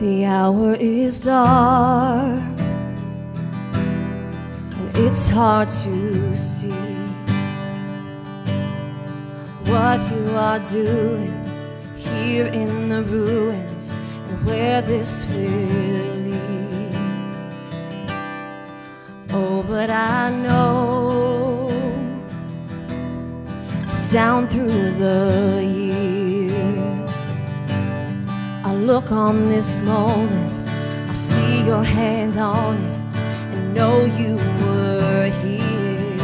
The hour is dark, and it's hard to see what you are doing here in the ruins and where this will lead. Oh, but I know down through the years, look on this moment, I see your hand on it, and know you were here.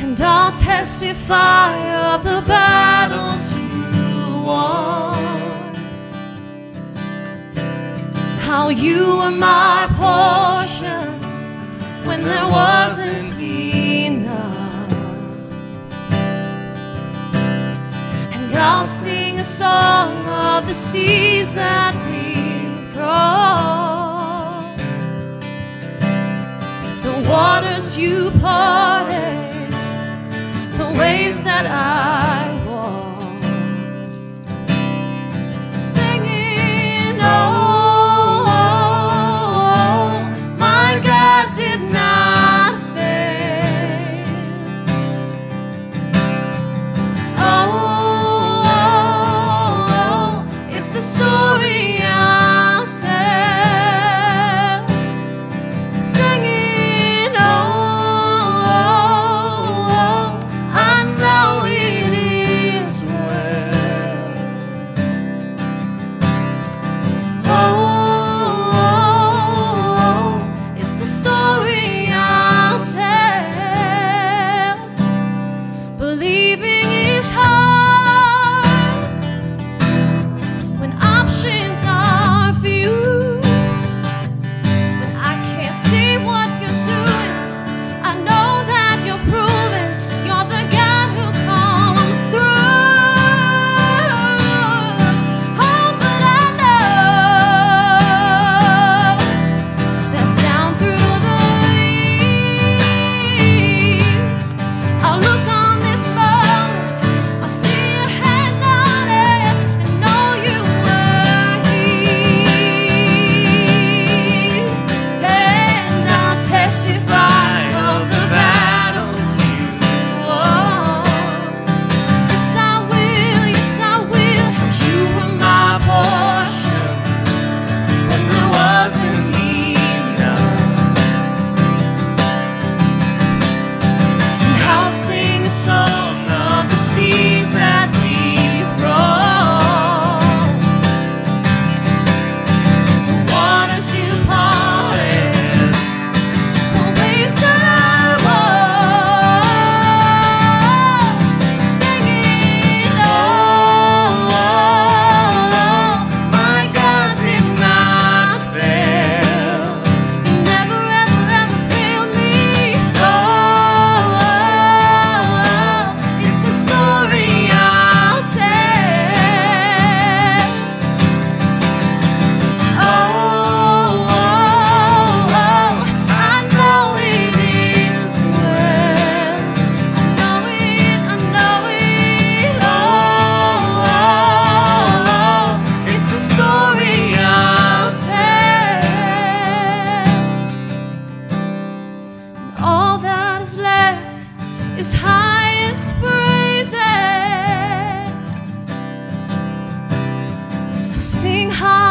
And I'll testify of the battles you won. How you were my portion when there wasn't enough. And I'll sing a song of the seas that we crossed, the waters you parted, the waves that I walked, singing, oh, oh, oh my God did not So sing high.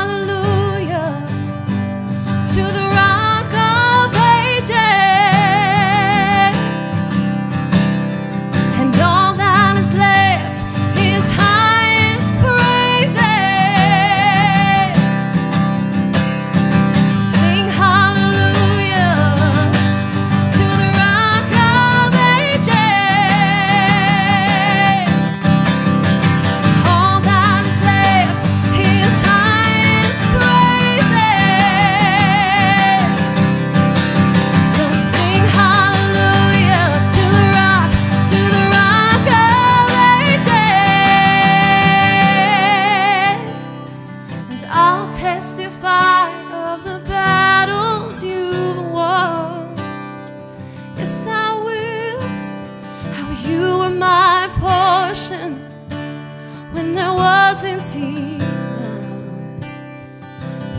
Wasn't.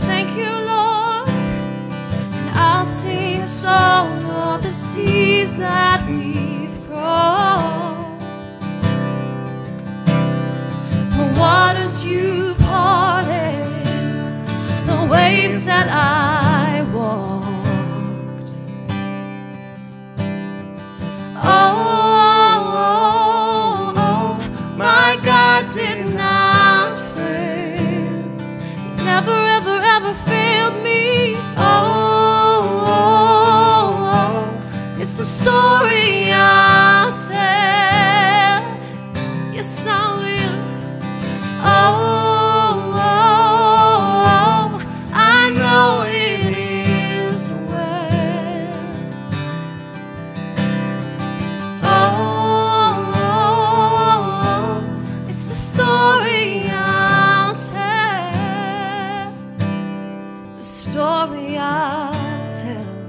Thank you, Lord, and I'll sing a song of the seas that we've crossed, the waters you parted, the waves that I failed me. Oh, oh, oh, oh, it's the story story I'll tell.